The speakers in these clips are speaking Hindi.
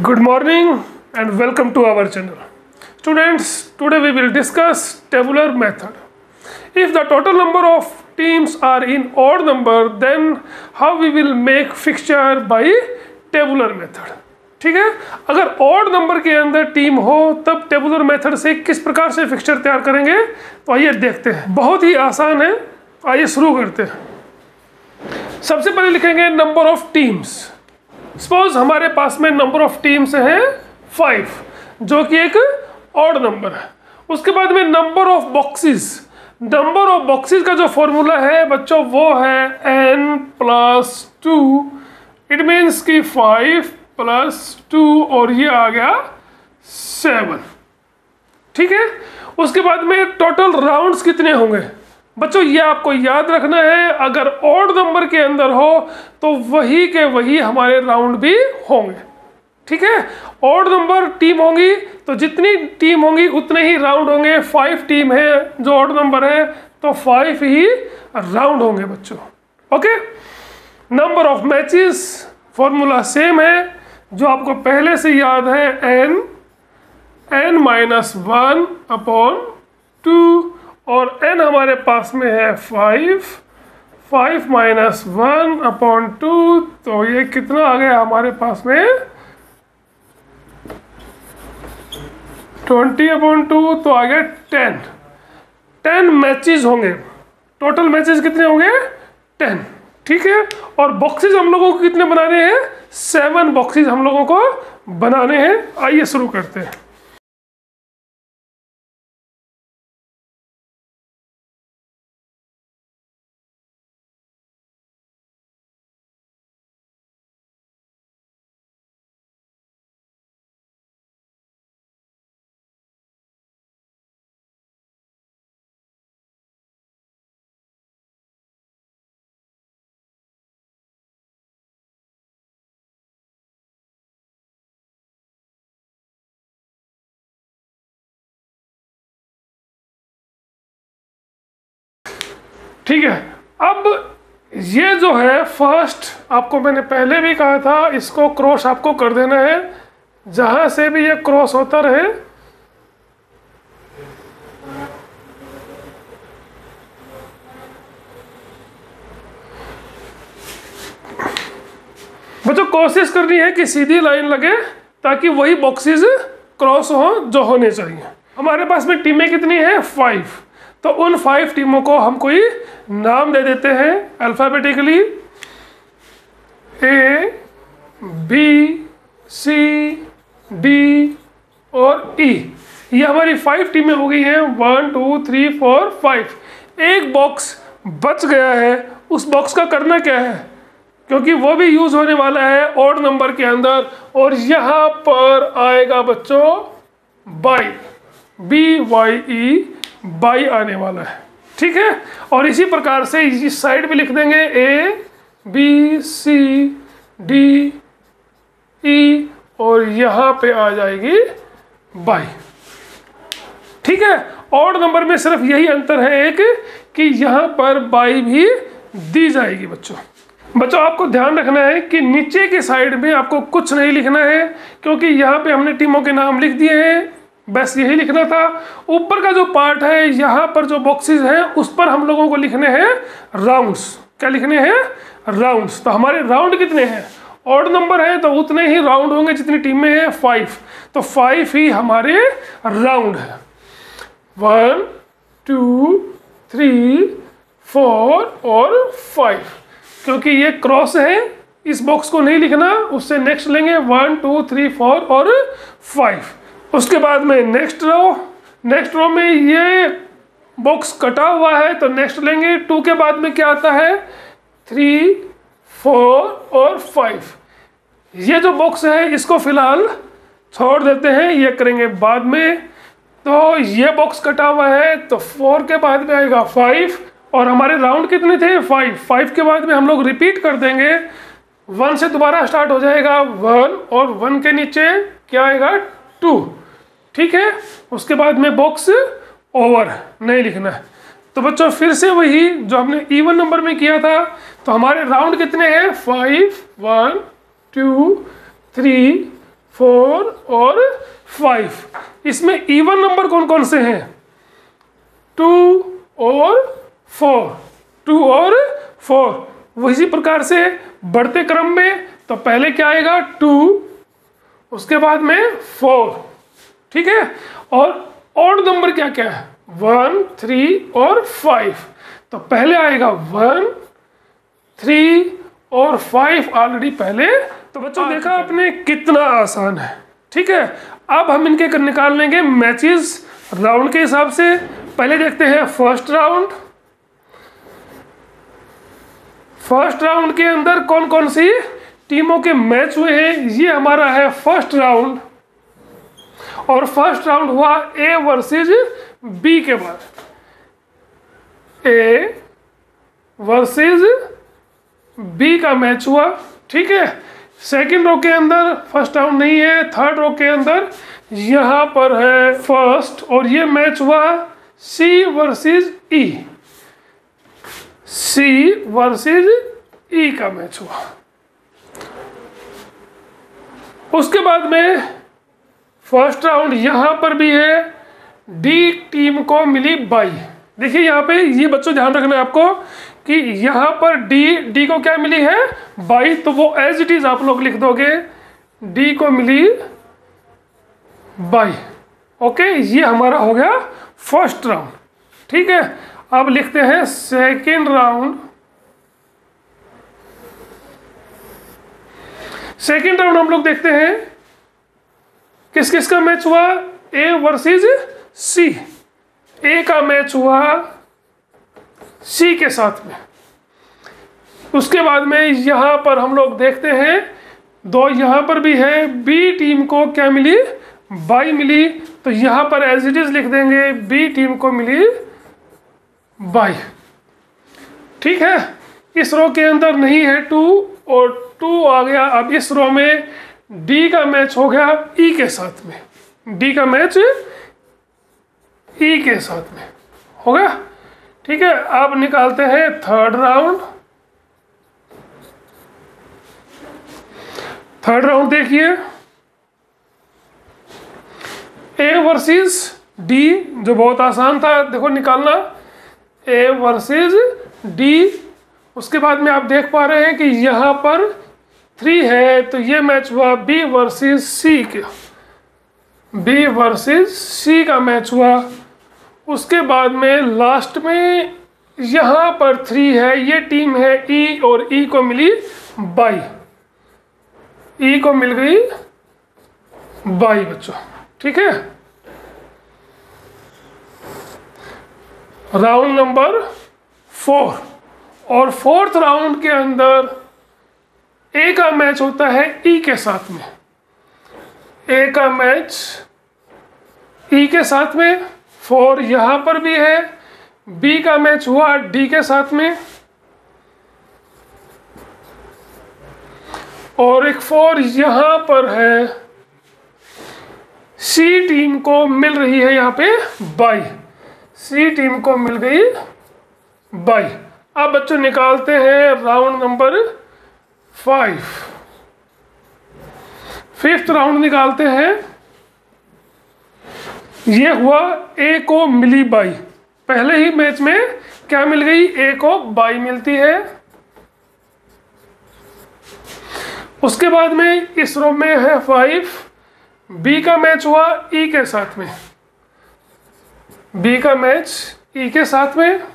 Good morning and welcome to our channel. Students, today we will discuss tabular method. If the total number of teams are in odd number, then how we will make fixture by tabular method. ठीक है अगर ऑड नंबर के अंदर टीम हो तब टेबुलर मेथड से किस प्रकार से फिक्सचर तैयार करेंगे तो आइए देखते हैं बहुत ही आसान है आइए शुरू करते हैं सबसे पहले लिखेंगे नंबर ऑफ़ टीम्स सपोज़ हमारे पास में नंबर ऑफ़ टीम्स हैं फाइव जो कि एक ऑड नंबर है। उसके बाद में number of boxes number of boxes का जो फॉर्मूला है, बच्चों, वो है N plus two it means कि फाइव प्लस टू और ये आ गया सेवन ठीक है? उसके बाद में टोटल राउंड्स कितने होंगे? बच्चों, ये आपको याद रखना है, अगर ऑड नंबर के अंदर हो तो वही के वही हमारे राउंड भी होंगे। ठीक है? ऑड नंबर टीम होंगी तो जितनी टीम होंगी, उतने ही राउंड होंगे। फाइव टीम है जो ऑड नंबर है तो फाइव ही राउंड होंगे बच्चों। Okay number of matches formula same है। जो आपको पहले से याद है N N minus one upon two और एन हमारे पास में है five five minus one upon two तो ये कितना आ गया हमारे पास में? ट्वेंटी अपॉन टू तो आ गया टेन टेन मैचेस होंगे. टोटल मैचेस कितने होंगे? टेन ठीक है? और बॉक्सेस हम लोगों को कितने बनाने हैं? सेवन बॉक्सेस हम लोगों को बनाने हैं. आइए शुरू करते हैं. ठीक है, अब ये जो है फ़र्स्ट आपको मैंने पहले भी कहा था, इसको क्रॉस आपको कर देना है। जहाँ से भी ये क्रॉस होता रहे, बच्चों, कोशिश करनी है कि सीधी लाइन लगे, ताकि वही बॉक्सेस क्रॉस हो, जो होने चाहिए। हमारे पास में टीमें कितनी है? फाइव तो उन फाइव टीमों को हम कोई नाम दे देते हैं alphabetically A B C D और ई e. ये हमारी फाइव टीमें हो गई हैं. One two three four five एक बॉक्स बच गया है. उस बॉक्स का करना क्या है? क्योंकि वो भी यूज़ होने वाला है ऑड नंबर के अंदर. और यहाँ पर आएगा बच्चों bye B Y E bye आने वाला है। ठीक है? और इसी प्रकार से इस साइड भी लिख देंगे ए बी सी डी ई और यहाँ पे आ जाएगी बाई। ठीक है? ऑड नंबर में सिर्फ़ यही अंतर है एक कि यहाँ पर बाई भी दी जाएगी बच्चों। बच्चों, आपको ध्यान रखना है कि नीचे के साइड में आपको कुछ नहीं लिखना है, क्योंकि यहाँ पे हमने टीमों के नाम लिख दिए हैं। बस यही लिखना था। ऊपर का जो पार्ट है, यहाँ पर जो बॉक्सेस हैं, उस पर हम लोगों को लिखने हैं राउंड्स क्या लिखने हैं? राउंड्स तो हमारे राउंड कितने हैं? ऑड नंबर है तो उतने ही राउंड होंगे जितनी टीमें हैं फाइव तो फाइव ही हमारे राउंड है। वन टू थ्री फोर और फाइव क्योंकि ये क्रॉस है, इस बॉक्स को नहीं लिखना, उससे नेक्स्ट लेंगे। वन टू थ्री फोर और फाइव उसके बाद में नेक्स्ट रो नेक्स्ट रो में ये बॉक्स कटा हुआ है तो नेक्स्ट लेंगे। टू के बाद में क्या आता है? थ्री फोर और फाइव ये जो बॉक्स है, इसको फ़िलहाल छोड़ देते हैं, ये करेंगे बाद में। तो ये बॉक्स कटा हुआ है तो फोर के बाद में आएगा फाइव और हमारे राउंड कितने थे? फाइव फाइव के बाद में हम लोग रिपीट कर देंगे। वन से दोबारा स्टार्ट हो जाएगा वन और वन के नीचे क्या आएगा? टू ठीक है? उसके बाद में बॉक्स ओवर नहीं लिखना। तो बच्चों, फिर से वही जो हमने इवन नंबर में किया था तो हमारे राउंड कितने हैं? Five one two three four और फाइव इसमें इवन नंबर कौन कौन से हैं? टू और फोर टू और फोर वही प्रकार से बढ़ते क्रम में तो पहले क्या आएगा? टू उसके बाद में फोर ठीक है? और ऑड नंबर क्या क्या है? वन थ्री और फाइव तो पहले आएगा वन थ्री और फाइव ऑलरेडी पहले। तो बच्चों देखा आपने कितना आसान है। ठीक है? अब हम इनके कर निकाल लेंगे मैचेस राउंड के हिसाब से। पहले देखते हैं फ़र्स्ट राउंड फ़र्स्ट राउंड के अंदर कौन कौन सी टीमों के मैच हुए हैं? ये हमारा है फ़र्स्ट राउंड और फ़र्स्ट राउंड हुआ ए वर्सेस बी के बाद। ए वर्सेस बी का मैच हुआ, ठीक है? सेकंड रो के अंदर फ़र्स्ट राउंड नहीं है थर्ड रो के अंदर यहाँ पर है फ़र्स्ट और ये मैच हुआ सी वर्सेस ई सी वर्सेस ई का मैच हुआ। उसके बाद में फ़र्स्ट राउंड यहाँ पर भी है। डी टीम को मिली बाई। देखिए यहाँ पे ये बच्चों ध्यान रखना है आपको कि यहाँ पर डी डी को क्या मिली है? बाई। तो वो एज इट इज़ आप लोग लिख दोगे। डी को मिली बाई। ओके, ये हमारा हो गया फ़र्स्ट राउंड। ठीक है, अब लिखते हैं सेकेंड राउंड। सेकेंड राउंड हम लोग देखते हैं। किस किस का मैच हुआ? ए वर्सेस सी ए का मैच हुआ सी के साथ में। उसके बाद में यहाँ पर हम लोग देखते हैं, दो यहाँ पर भी है बी टीम को क्या मिली? बाई मिली। तो यहाँ पर एज इट इज़ लिख देंगे बी टीम को मिली बाई ठीक है? इस रो के अंदर नहीं है टू और टू आ गया। अब इस रो में डी का मैच हो गया ई e के साथ में। डी का मैच ई e के साथ में। हो गया? ठीक है, अब निकालते हैं थर्ड राउंड थर्ड राउंड देखिए। ए वर्सेस डी जो बहुत आसान था, देखो निकालना। ए वर्सेस डी उसके बाद में आप देख पा रहे हैं कि यहाँ पर थ्री है तो ये मैच हुआ बी वर्सेस सी का। बी वर्सेस सी का मैच हुआ। उसके बाद में लास्ट में यहाँ पर थ्री है, ये टीम है ई e और ई e को मिली बाई ई e को मिल गई बाई बच्चों, ठीक है? राउंड नंबर फोर और फोर्थ राउंड के अंदर ए का मैच होता है ई के साथ में। ए का मैच ई के साथ में फोर यहाँ पर भी है। बी का मैच हुआ डी के साथ में। और एक फोर यहाँ पर है। सी टीम को मिल रही है यहाँ पे बाई सी टीम को मिल गई बाई अब बच्चों निकालते हैं round number five fifth round निकालते हैं। ये हुआ ए को मिली बाई। पहले ही मैच में क्या मिल गई? ए को बाई मिलती है। उसके बाद में इस रो में है फाइव बी का मैच हुआ ई e के साथ में। बी का मैच ई e के साथ में।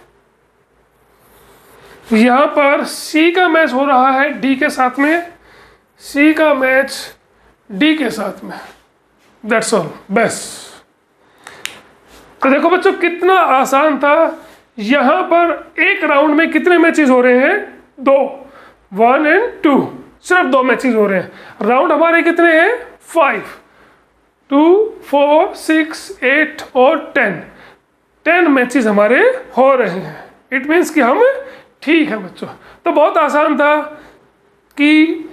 यहाँ पर सी का मैच हो रहा है डी के साथ में। सी का मैच डी के साथ में। दैट्स ऑल बस तो देखो बच्चों, कितना आसान था। यहाँ पर एक राउंड में कितने मैचेस हो रहे हैं? दो। वन एंड टू सिर्फ़ दो मैचेस हो रहे हैं। राउंड हमारे कितने हैं? Five two four six eight और टेन टेन मैचेस हमारे हो रहे हैं। इट मीन्स कि हम ठीक है बच्चों। तो बहुत आसान था कि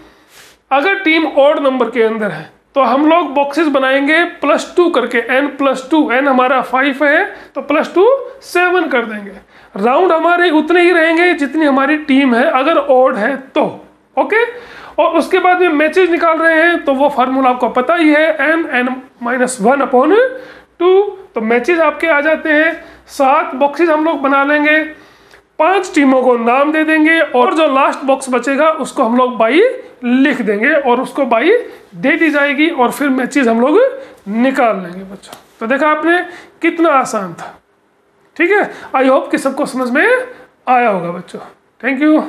अगर टीम ओड नंबर के अंदर है तो हम लोग बॉक्सेस बनाएँगे प्लस टू करके एन प्लस टू एन हमारा फाइव है तो प्लस टू सेवन कर देंगे। राउंड हमारे उतने ही रहेंगे जितनी हमारी टीम है, अगर ओड है तो ओके और उसके बाद में मैचेज निकाल रहे हैं तो वो फार्मूला आपको पता ही है N N minus one upon two तो मैचेज आपके आ जाते हैं, सात बॉक्सेज हम लोग बना लेंगे पाँच टीमों को नाम दे देंगे और जो लास्ट बॉक्स बचेगा, उसको हम लोग बाई लिख देंगे और उसको बाई दे दी जाएगी और फिर मैचेज हम लोग निकाल लेंगे बच्चों। तो देखा आपने कितना आसान था। ठीक है? आई होप कि सबको समझ में आया होगा बच्चों। Thank you